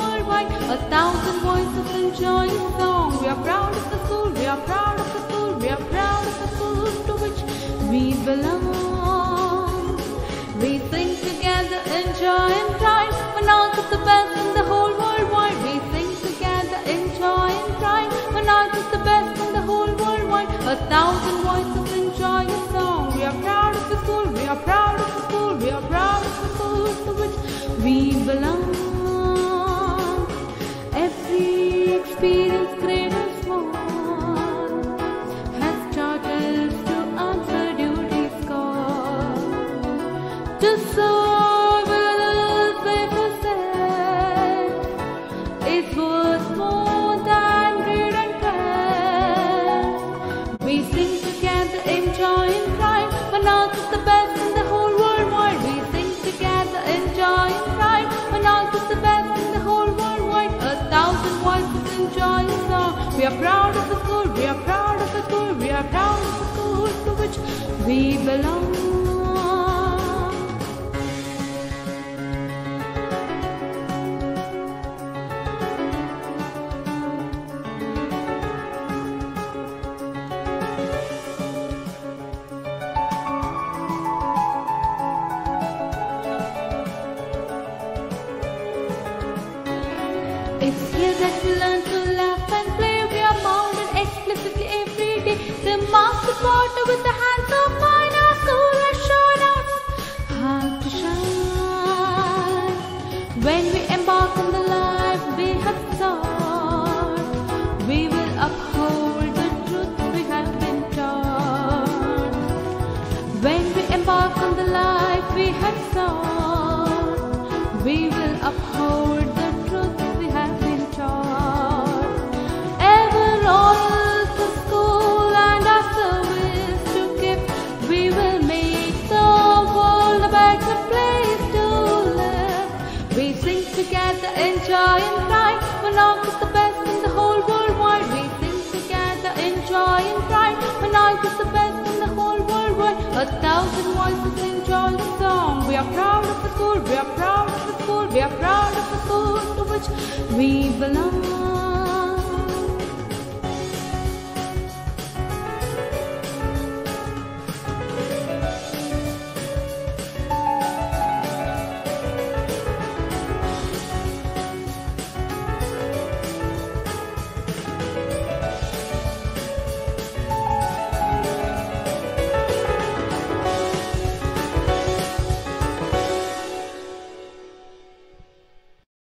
worldwide. A thousand voices enjoy a song. We are proud of the school, we are proud of the school, we are proud of the school to which we belong. We sing together in joy and pride. We're not of the best in the whole belong. Every experience, are proud of the school. We are proud of the school. We are proud of the school to which we belong. It's here that we learn to When we embark on the life we have sought, we will uphold the truth we have been taught. When we embark on the life we have sought, we will uphold together in joy and pride. We're not just the best in the whole world wide. We sing together in joy and pride. We're not just the best in the whole world wide. A thousand voices enjoy the song. We are proud of the school. We are proud of the school. We are proud of the school to which we belong.